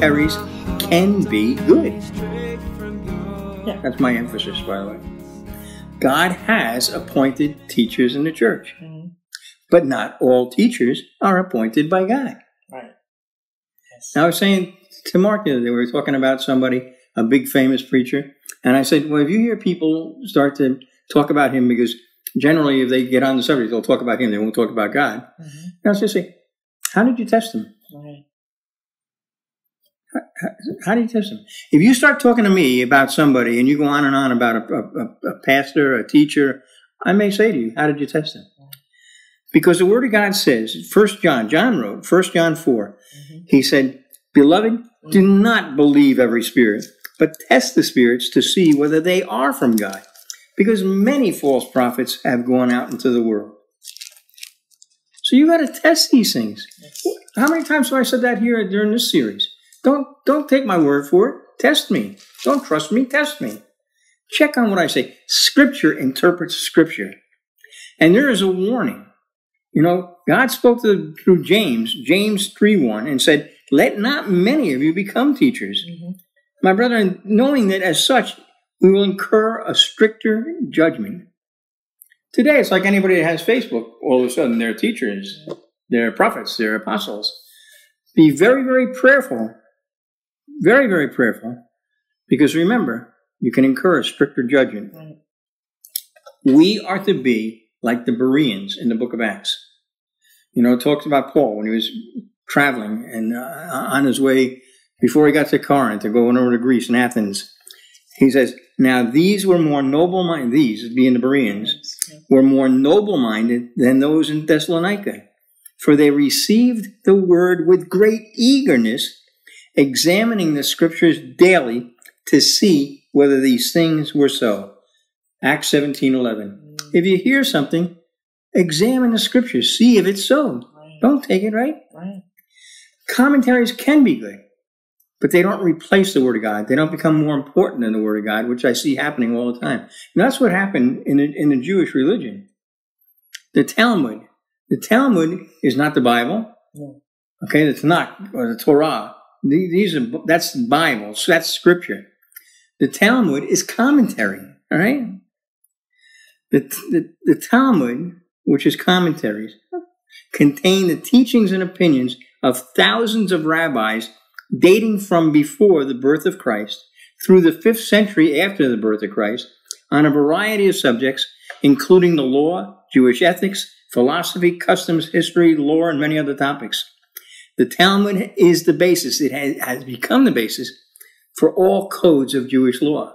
commentaries can be good. Yeah, That's my emphasis, by the way. God has appointed teachers in the church, Mm-hmm. but not all teachers are appointed by God. Right. Yes. I was saying to Mark the other day, we were talking about somebody, a big famous preacher, and I said, well, if you hear people start to talk about him, because generally if they get on the subject, they'll talk about him, they won't talk about God. Mhm. And I was just saying, how did you test him? Right. How do you test them? If you start talking to me about somebody and you go on and on about a, a, a pastor, a teacher, I may say to you, how did you test them? Because the Word of God says, First John, John wrote, First John 4, Mhm. he said, Beloved, do not believe every spirit, but test the spirits to see whether they are from God. Because many false prophets have gone out into the world. So you got to test these things. How many times have I said that here during this series? Don't don't take my word for it. Test me. Don't trust me. Test me. Check on what I say. Scripture interprets Scripture, and there is a warning. You know, God spoke to, through James, James three one, and said, "Let not many of you become teachers." Mhm. My brethren, knowing that as such we will incur a stricter judgment. Today, it's like anybody that has Facebook. All of a sudden, they're teachers, they're prophets, they're apostles. Be very, very prayerful. Very, very prayerful. Because remember, you can incur a stricter judgment. Right. We are to be like the Bereans in the book of Acts. You know, it talks about Paul when he was traveling and uh, on his way before he got to Corinth to going over to Greece and Athens. He says, Now these were more noble minded, these being the Bereans, were more noble minded than those in Thessalonica, for they received the word with great eagerness, examining the scriptures daily to see whether these things were so. Acts seventeen eleven. Mm. If you hear something, examine the scriptures, see if it's so. Right. Don't take it right. Right. Commentaries can be good, but they don't replace the Word of God. They don't become more important than the Word of God, which I see happening all the time. And that's what happened in the, in the Jewish religion. The Talmud. The Talmud is not the Bible. Okay, it's not or the Torah. The- These are that's the Bible. So that's Scripture. The Talmud is commentary. All right. The, the, the Talmud, which is commentaries, contain the teachings and opinions of thousands of rabbis dating from before the birth of Christ through the fifth century after the birth of Christ on a variety of subjects, including the law, Jewish ethics, philosophy, customs, history, lore, and many other topics. The Talmud is the basis, it has, has become the basis for all codes of Jewish law.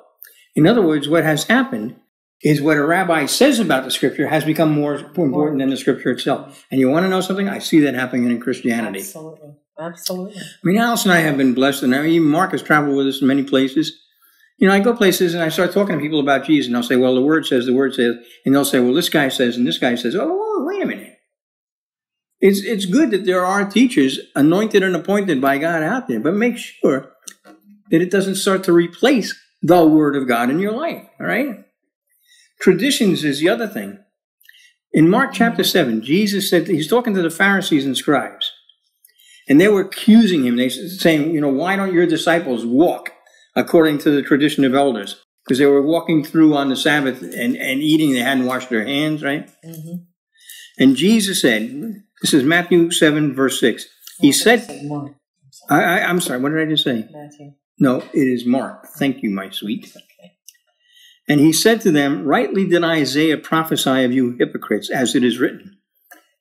In other words, what has happened is what a rabbi says about the scripture has become more important than the scripture itself. And you want to know something? I see that happening in Christianity. Absolutely. Absolutely. I mean, Alice and I have been blessed, and I mean, even Mark has traveled with us in many places. You know, I go places and I start talking to people about Jesus, and they'll say, "Well, the Word says, the Word says," and they'll say, "Well, this guy says, and this guy says." Oh, wait a minute. It's it's good that there are teachers anointed and appointed by God out there, but make sure that it doesn't start to replace the Word of God in your life. All right. Traditions is the other thing. In Mark chapter seven, Jesus said he's talking to the Pharisees and scribes. And they were accusing him. They saying, you know, why don't your disciples walk according to the tradition of elders? Because they were walking through on the Sabbath and, and eating. They hadn't washed their hands, right? Mm-hmm. And Jesus said, this is Matthew 7, verse 6. He said, Mark. I'm sorry. I, I, I'm sorry, what did I just say? Matthew. No, it is Mark. Thank you, my sweet. Okay. And he said to them, Rightly did Isaiah prophesy of you hypocrites, as it is written.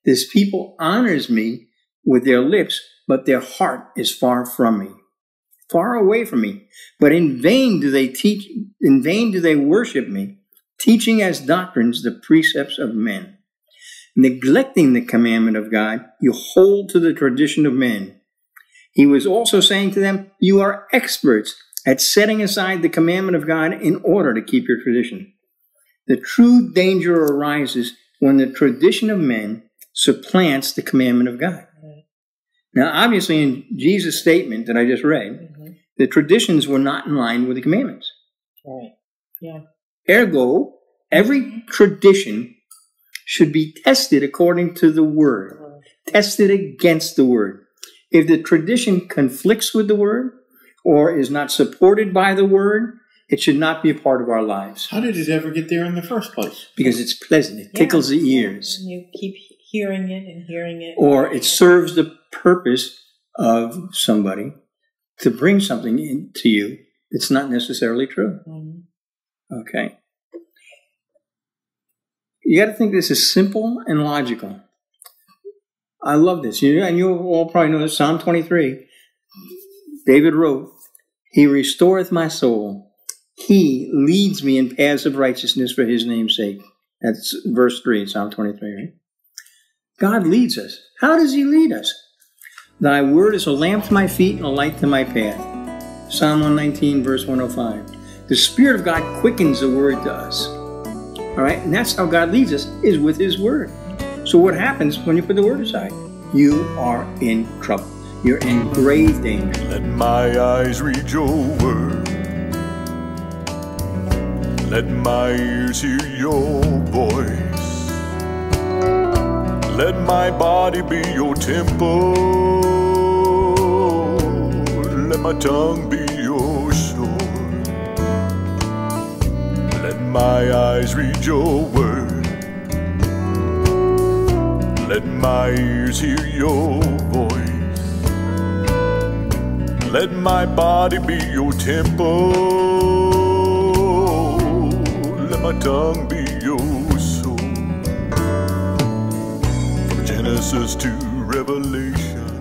This people honors me with their lips, but their heart is far from me, far away from me. But in vain do they teach, in vain do they worship me, teaching as doctrines the precepts of men. Neglecting the commandment of God, you hold to the tradition of men. He was also saying to them, You are experts at setting aside the commandment of God in order to keep your tradition. The true danger arises when the tradition of men supplants the commandment of God. Now, obviously, in Jesus' statement that I just read, Mm-hmm. the traditions were not in line with the commandments. Right. Yeah. Ergo, every tradition should be tested according to the word, tested against the word. If the tradition conflicts with the word or is not supported by the word, it should not be a part of our lives How did it ever get there in the first place? because it's pleasant. It tickles the ears. And you keep hearing it and hearing it. Or it serves the purpose of somebody to bring something into you that's not necessarily true. Mhm. Okay. You got to think this is simple and logical. I love this. You, and you all probably know this. Psalm 23. David wrote, He restoreth my soul. He leads me in paths of righteousness for his name's sake. That's verse 3, Psalm 23, right? God leads us. How does he lead us? Thy word is a lamp to my feet and a light to my path. Psalm 119, verse 105. The Spirit of God quickens the word to us. All right, and that's how God leads us, is with His word. So what happens when you put the word aside? You are in trouble. You're in grave danger. Let my eyes read your word. Let my ears hear your voice. Let my body be your temple. Let my tongue be eyes read your word. Let my ears hear your voice. Let my body be your temple. Let my tongue be your soul. From Genesis to Revelation,